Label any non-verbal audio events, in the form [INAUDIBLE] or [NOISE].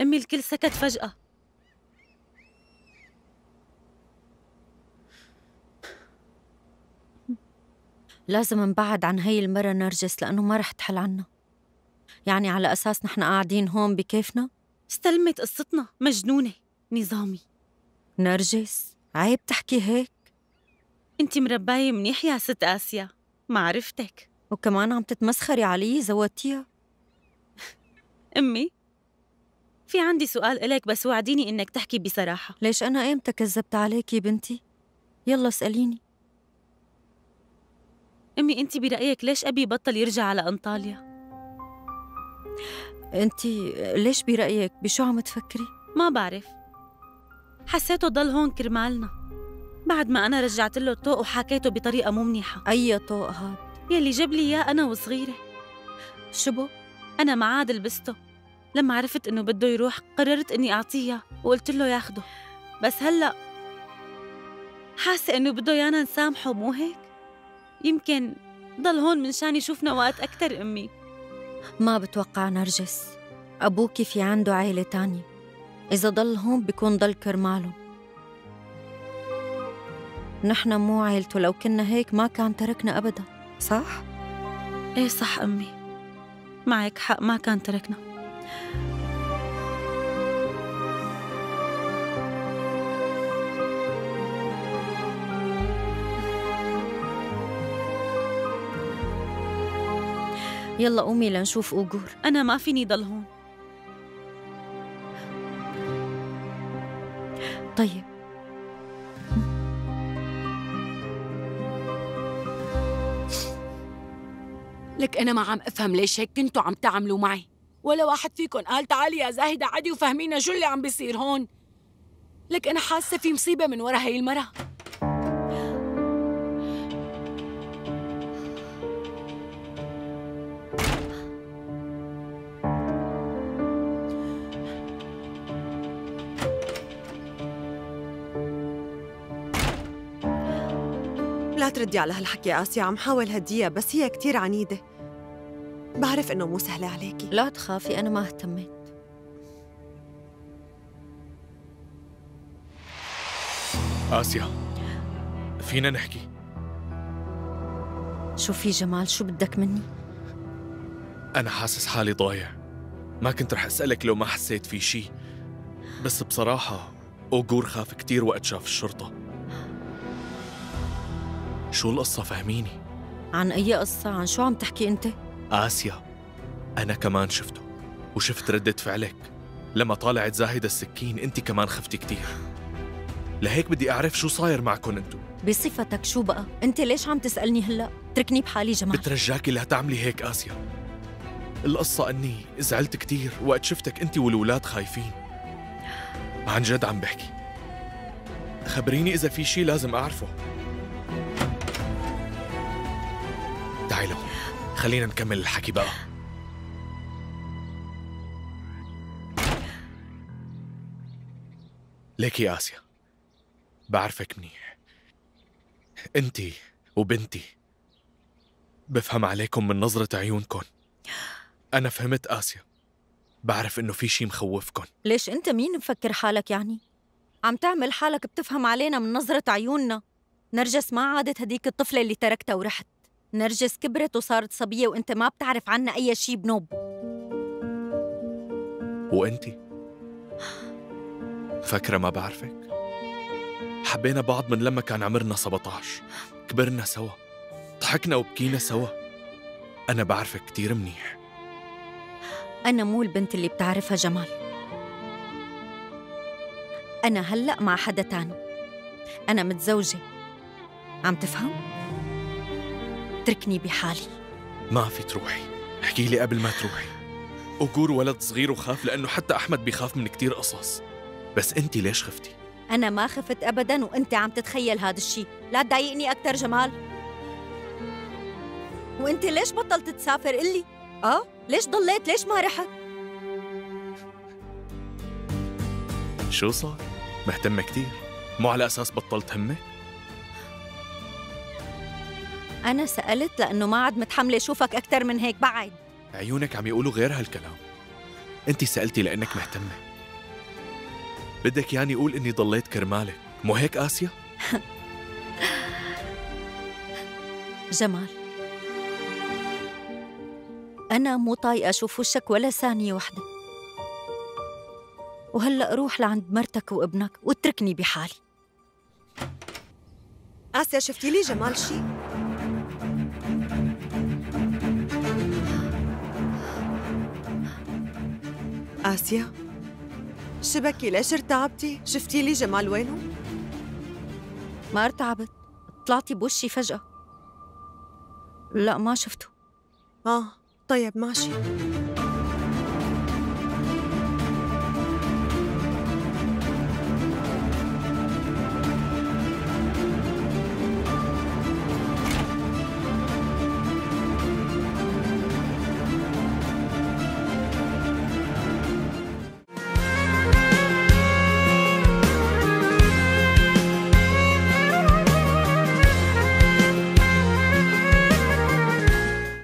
أمي الكل سكت فجأة. لازم نبعد عن هي المرة نرجس لأنه ما رح تحل عنا. يعني على أساس نحن قاعدين هون بكيفنا؟ استلمت قصتنا. مجنونة. نظامي. نرجس؟ عيب تحكي هيك. انت مرباية منيح يا ست آسيا. معرفتك. وكمان عم تتمسخري علي زودتيها أمي في عندي سؤال إلك بس وعديني إنك تحكي بصراحة ليش أنا إمتى كذبت عليكي بنتي؟ يلا اسأليني أمي أنت برأيك ليش أبي بطل يرجع على أنطاليا؟ أنت ليش برأيك بشو عم تفكري؟ ما بعرف حسيته ضل هون كرمالنا بعد ما أنا رجعت له الطوق وحكيته بطريقة مو منيحة أي طوق هاد؟ يلي جاب لي إياه أنا وصغيرة شبو؟ أنا ما عاد لبسته لما عرفت إنه بده يروح قررت إني أعطيه وقلت له ياخده. بس هلأ حاسة إنه بده يانا نسامحه مو هيك؟ يمكن ضل هون منشان يشوفنا وقت أكتر أمي. ما بتوقع نرجس. أبوكي في عنده عيلة تانية. إذا ضل هون بيكون ضل كرماله. نحن مو عيلته لو كنا هيك ما كان تركنا أبدا. صح؟ إيه صح أمي. معك حق ما كان تركنا. يلا قومي لنشوف أوجور أنا ما فيني ضل هون. طيب. لك أنا ما عم أفهم ليش هيك كنتوا عم تعملوا معي. ولا واحد فيكم قال تعالي يا زاهدة عدي وفهمينا شو اللي عم بيصير هون. لك أنا حاسة في مصيبة من ورا هي المرة لا تردي على هالحكي يا آسيا عم حاول هديها بس هي كتير عنيدة. بعرف إنه مو سهلة عليكي. لا تخافي أنا ما اهتميت. آسيا فينا نحكي. شو في جمال؟ شو بدك مني؟ أنا حاسس حالي ضايع. ما كنت رح أسألك لو ما حسيت في شي. بس بصراحة أوغور خاف كتير وقت شاف الشرطة. شو القصة؟ فهميني. عن أي قصة؟ عن شو عم تحكي أنت؟ آسيا أنا كمان شفته وشفت ردة فعلك. لما طالعت زاهدة السكين أنت كمان خفتي كتير. لهيك بدي أعرف شو صاير معكم أنتو. بصفتك شو بقى؟ أنت ليش عم تسألني هلأ؟ اتركني بحالي جمال بترجاكي لا تعملي هيك آسيا. القصة أني زعلت كتير وقت شفتك أنت والولاد خايفين. عن جد عم بحكي. خبريني إذا في شي لازم أعرفه. تعي لهون. خلينا نكمل الحكي بقى. ليك يا آسيا. بعرفك منيح. انتي وبنتي. بفهم عليكم من نظرة عيونكم أنا فهمت آسيا. بعرف إنه في شي مخوفكم ليش أنت مين مفكر حالك يعني؟ عم تعمل حالك بتفهم علينا من نظرة عيوننا. نرجس ما عادت هديك الطفلة اللي تركتها ورحت. نرجس كبرت وصارت صبية وأنت ما بتعرف عنا أي شي بنوب. وأنتي فاكرة ما بعرفك؟ حبينا بعض من لما كان عمرنا 17 كبرنا سوا. ضحكنا وبكينا سوا. أنا بعرفك كتير منيح. أنا مو البنت اللي بتعرفها جمال. أنا هلأ مع حدا تاني. أنا متزوجة. عم تفهم؟ اتركني بحالي ما في تروحي احكي لي قبل ما تروحي أجور ولد صغير وخاف لأنه حتى أحمد بيخاف من كتير قصص بس أنت ليش خفتي؟ أنا ما خفت أبداً وأنت عم تتخيل هذا الشيء لا تضايقني أكتر جمال وأنت ليش بطلت تسافر قلي؟ آه؟ ليش ضليت؟ ليش ما رحت؟ شو صار؟ مهتمة كتير مو على أساس بطلت همك؟ أنا سألت لأنه ما عاد متحملة أشوفك أكتر من هيك بعد. عيونك عم يقولوا غير هالكلام انت سألتي لأنك مهتمة. بدك يعني قول إني ضليت كرمالك. مو هيك آسيا؟ [LAUGHS] جمال. أنا مو طايقة أشوف وشك ولا ثانية وحدة وهلأ روح لعند مرتك وابنك واتركني بحالي. آسيا شفتي لي جمال شي؟ آسيا؟ شبكي ليش ارتعبتي؟ شفتي لي جمال وينه؟ ما ارتعبت. طلعتي بوشي فجأة. لا ما شفته. آه طيب ماشي.